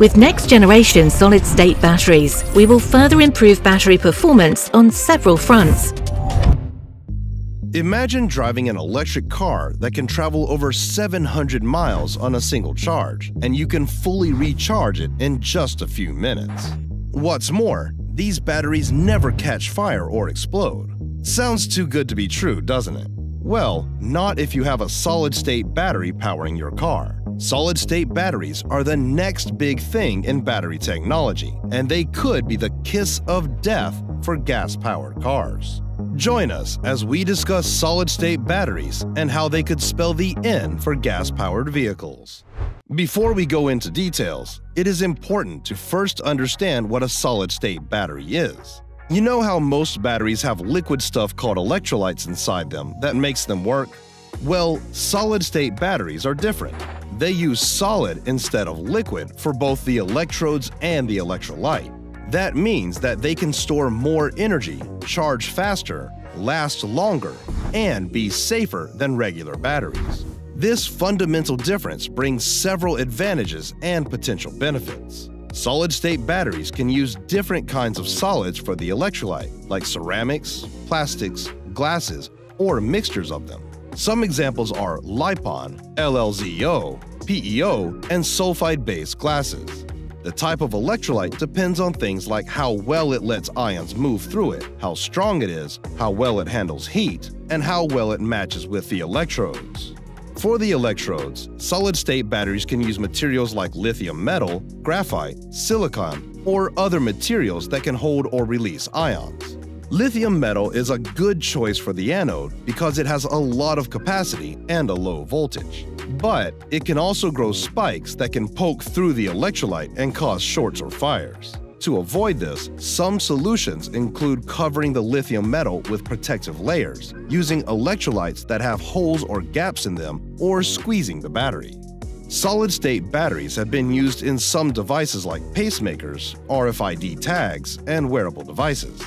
With next generation solid state batteries, we will further improve battery performance on several fronts. Imagine driving an electric car that can travel over 700 miles on a single charge, and you can fully recharge it in just a few minutes. What's more, these batteries never catch fire or explode. Sounds too good to be true, doesn't it? Well, not if you have a solid-state battery powering your car. Solid-state batteries are the next big thing in battery technology, and they could be the kiss of death for gas-powered cars. Join us as we discuss solid-state batteries and how they could spell the end for gas-powered vehicles. Before we go into details, it is important to first understand what a solid-state battery is. You know how most batteries have liquid stuff called electrolytes inside them that makes them work? Well, solid-state batteries are different. They use solid instead of liquid for both the electrodes and the electrolyte. That means that they can store more energy, charge faster, last longer, and be safer than regular batteries. This fundamental difference brings several advantages and potential benefits. Solid-state batteries can use different kinds of solids for the electrolyte, like ceramics, plastics, glasses, or mixtures of them. Some examples are LiPon, LLZO, PEO, and sulfide-based glasses. The type of electrolyte depends on things like how well it lets ions move through it, how strong it is, how well it handles heat, and how well it matches with the electrodes. For the electrodes, solid-state batteries can use materials like lithium metal, graphite, silicon, or other materials that can hold or release ions. Lithium metal is a good choice for the anode because it has a lot of capacity and a low voltage. But it can also grow spikes that can poke through the electrolyte and cause shorts or fires. To avoid this, some solutions include covering the lithium metal with protective layers, using electrolytes that have holes or gaps in them, or squeezing the battery. Solid-state batteries have been used in some devices like pacemakers, RFID tags, and wearable devices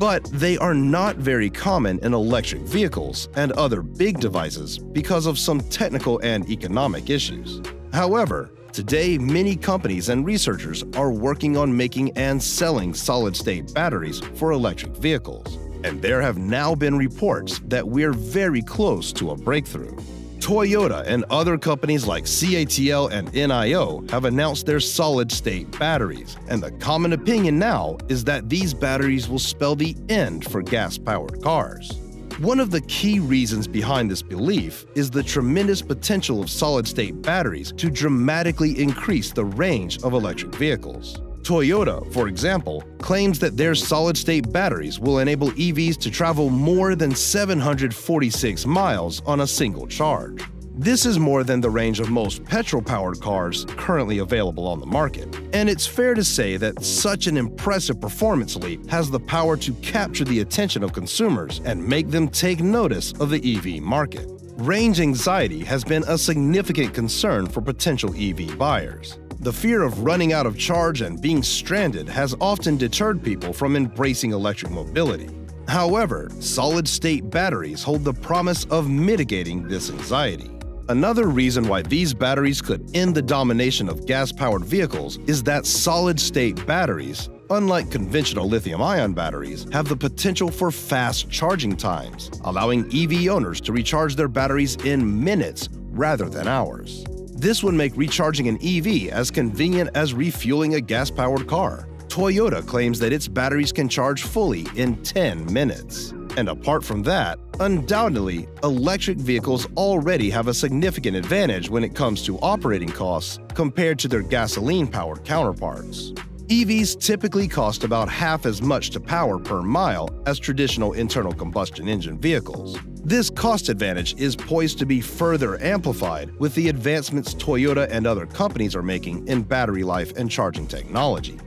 but they are not very common in electric vehicles and other big devices because of some technical and economic issues. However, today many companies and researchers are working on making and selling solid-state batteries for electric vehicles, and there have now been reports that we're very close to a breakthrough. Toyota and other companies like CATL and NIO have announced their solid state batteries, and the common opinion now is that these batteries will spell the end for gas powered cars. One of the key reasons behind this belief is the tremendous potential of solid state batteries to dramatically increase the range of electric vehicles. Toyota, for example, claims that their solid-state batteries will enable EVs to travel more than 746 miles on a single charge. This is more than the range of most petrol-powered cars currently available on the market. And it's fair to say that such an impressive performance leap has the power to capture the attention of consumers and make them take notice of the EV market. Range anxiety has been a significant concern for potential EV buyers. The fear of running out of charge and being stranded has often deterred people from embracing electric mobility. However, solid-state batteries hold the promise of mitigating this anxiety. Another reason why these batteries could end the domination of gas-powered vehicles is that solid-state batteries, unlike conventional lithium-ion batteries, have the potential for fast charging times, allowing EV owners to recharge their batteries in minutes rather than hours. This would make recharging an EV as convenient as refueling a gas-powered car. Toyota claims that its batteries can charge fully in 10 minutes. And apart from that, undoubtedly, electric vehicles already have a significant advantage when it comes to operating costs compared to their gasoline-powered counterparts. EVs typically cost about half as much to power per mile as traditional internal combustion engine vehicles. This cost advantage is poised to be further amplified with the advancements Toyota and other companies are making in battery life and charging technology.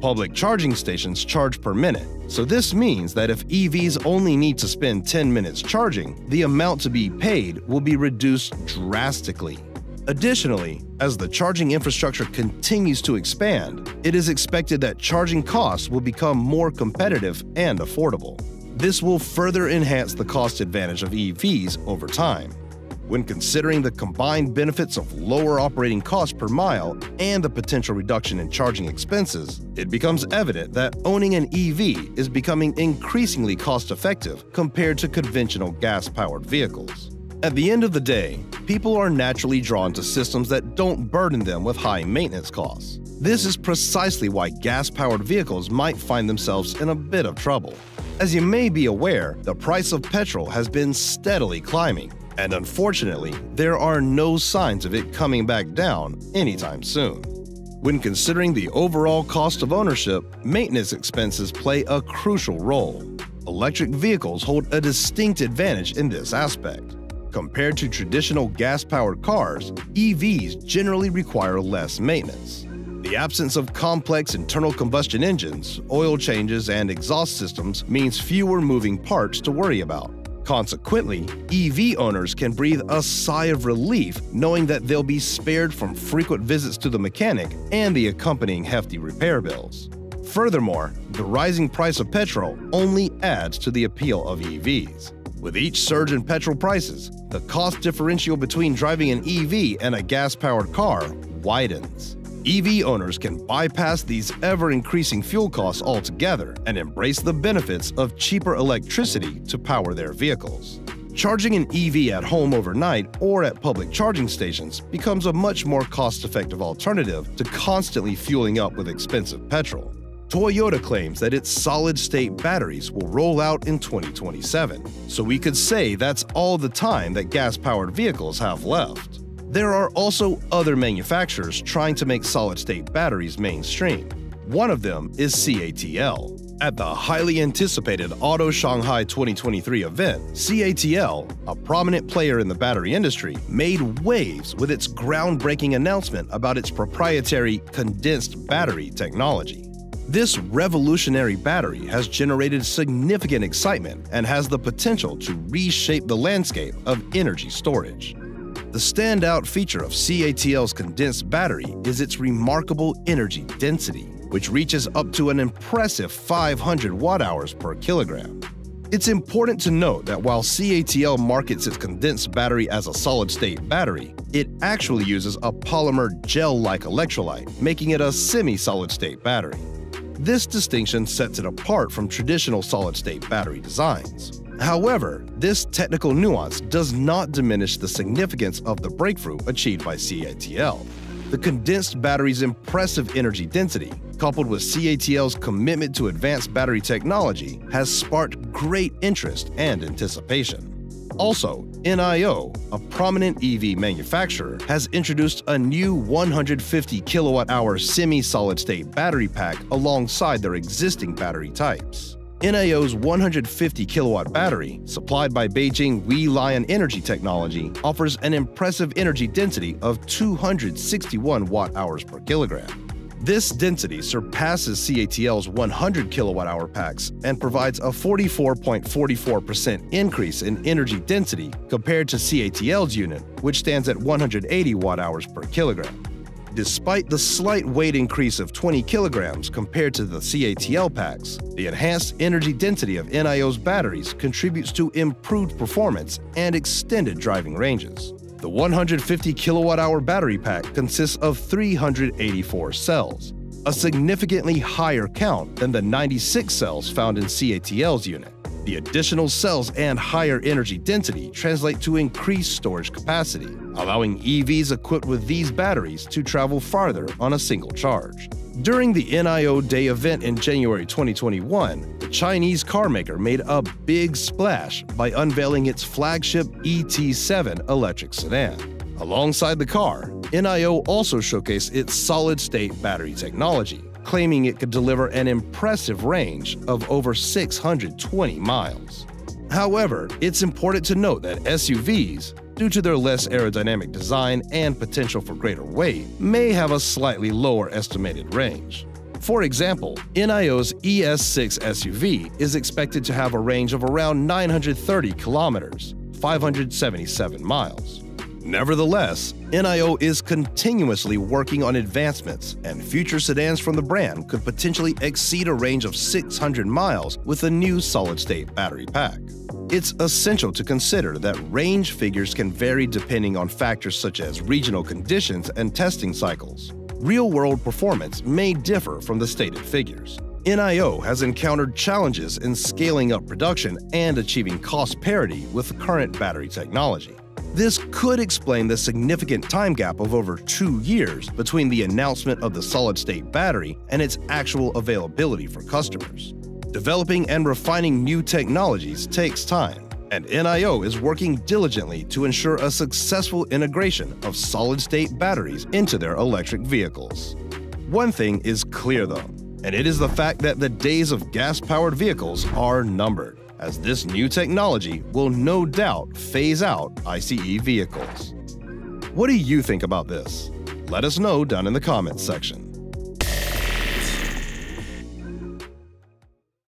Public charging stations charge per minute, so this means that if EVs only need to spend 10 minutes charging, the amount to be paid will be reduced drastically. Additionally, as the charging infrastructure continues to expand, it is expected that charging costs will become more competitive and affordable. This will further enhance the cost advantage of EVs over time. When considering the combined benefits of lower operating costs per mile and the potential reduction in charging expenses, it becomes evident that owning an EV is becoming increasingly cost effective compared to conventional gas powered vehicles. At the end of the day, people are naturally drawn to systems that don't burden them with high maintenance costs. This is precisely why gas powered vehicles might find themselves in a bit of trouble. As you may be aware, the price of petrol has been steadily climbing, and unfortunately, there are no signs of it coming back down anytime soon. When considering the overall cost of ownership, maintenance expenses play a crucial role. Electric vehicles hold a distinct advantage in this aspect. Compared to traditional gas powered cars, EVs generally require less maintenance. The absence of complex internal combustion engines, oil changes, and exhaust systems means fewer moving parts to worry about. Consequently, EV owners can breathe a sigh of relief knowing that they'll be spared from frequent visits to the mechanic and the accompanying hefty repair bills. Furthermore, the rising price of petrol only adds to the appeal of EVs. With each surge in petrol prices, the cost differential between driving an EV and a gas powered car widens. EV owners can bypass these ever increasing fuel costs altogether and embrace the benefits of cheaper electricity to power their vehicles. Charging an EV at home overnight or at public charging stations becomes a much more cost effective alternative to constantly fueling up with expensive petrol. Toyota claims that its solid state batteries will roll out in 2027, so we could say that's all the time that gas powered vehicles have left. There are also other manufacturers trying to make solid state batteries mainstream. One of them is CATL. At the highly anticipated Auto Shanghai 2023 event, CATL, a prominent player in the battery industry, made waves with its groundbreaking announcement about its proprietary condensed battery technology. This revolutionary battery has generated significant excitement and has the potential to reshape the landscape of energy storage. The standout feature of CATL's condensed battery is its remarkable energy density, which reaches up to an impressive 500 watt-hours per kilogram. It's important to note that while CATL markets its condensed battery as a solid-state battery, it actually uses a polymer gel-like electrolyte, making it a semi-solid-state battery. This distinction sets it apart from traditional solid-state battery designs. However, this technical nuance does not diminish the significance of the breakthrough achieved by CATL. The condensed battery's impressive energy density, coupled with CATL's commitment to advanced battery technology, has sparked great interest and anticipation. Also, NIO, a prominent EV manufacturer, has introduced a new 150 kilowatt hour semi solid state battery pack alongside their existing battery types. NIO's 150 kilowatt battery, supplied by Beijing WeLion Energy Technology, offers an impressive energy density of 261 watt hours per kilogram. This density surpasses CATL's 100 kilowatt hour packs and provides a 44.44% increase in energy density compared to CATL's unit, which stands at 180 watt hours per kilogram. Despite the slight weight increase of 20 kilograms compared to the CATL packs, the enhanced energy density of NIO's batteries contributes to improved performance and extended driving ranges. The 150 kilowatt hour battery pack consists of 384 cells, a significantly higher count than the 96 cells found in CATL's unit. The additional cells and higher energy density translate to increased storage capacity, allowing EVs equipped with these batteries to travel farther on a single charge. During the NIO Day event in January 2021, the Chinese carmaker made a big splash by unveiling its flagship ET7 electric sedan. Alongside the car, NIO also showcased its solid state battery technology, claiming it could deliver an impressive range of over 620 miles. However, it's important to note that SUVs, due to their less aerodynamic design and potential for greater weight, may have a slightly lower estimated range. For example, NIO's ES6 SUV is expected to have a range of around 930 kilometers, 577 miles. Nevertheless, NIO is continuously working on advancements, and future sedans from the brand could potentially exceed a range of 600 miles with a new solid state battery pack. It's essential to consider that range figures can vary depending on factors such as regional conditions and testing cycles. Real world performance may differ from the stated figures. NIO has encountered challenges in scaling up production and achieving cost parity with current battery technology. This could explain the significant time gap of over two years between the announcement of the solid state battery and its actual availability for customers. Developing and refining new technologies takes time, and NIO is working diligently to ensure a successful integration of solid state batteries into their electric vehicles. One thing is clear though, and it is the fact that the days of gas powered vehicles are numbered as this new technology will no doubt phase out ICE vehicles. What do you think about this? Let us know down in the comments section.